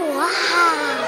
我好。